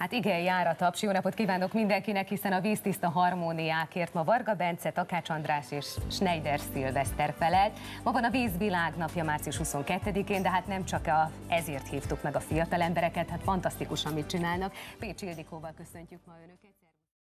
Hát igen, jár a taps. Jó napot kívánok mindenkinek, hiszen a víztiszta harmóniákért ma Varga Bence, Takács András és Schneider Szilveszter felelt. Ma van a vízvilág napja március 22-én, de hát nem csak a, ezért hívtuk meg a fiatal embereket, hát fantasztikus, amit csinálnak. Pécs Ildikóval köszöntjük ma önöket.